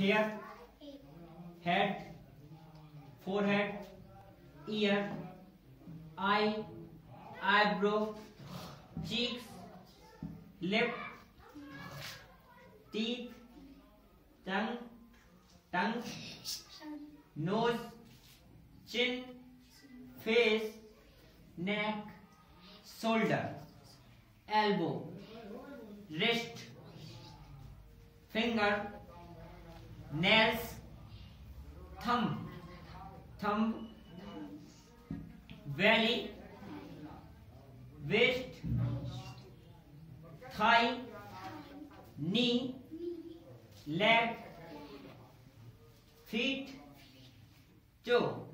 Hair head forehead ear eye eyebrow cheeks lip teeth tongue tongue nose chin face neck shoulder elbow wrist finger nails, thumb, thumb, belly, waist, thigh, knee, leg, feet, toe.